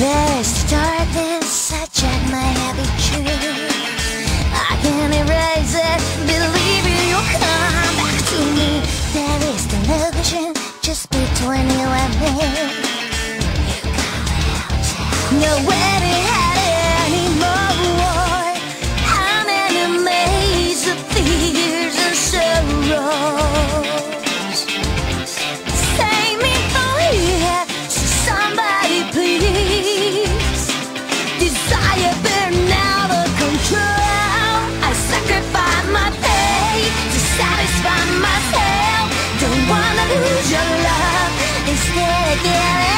Is darkness, I check my habitude. I can erase it, believe it, you'll come back to me. There is delusion just between you and me. You call your love. Instead, there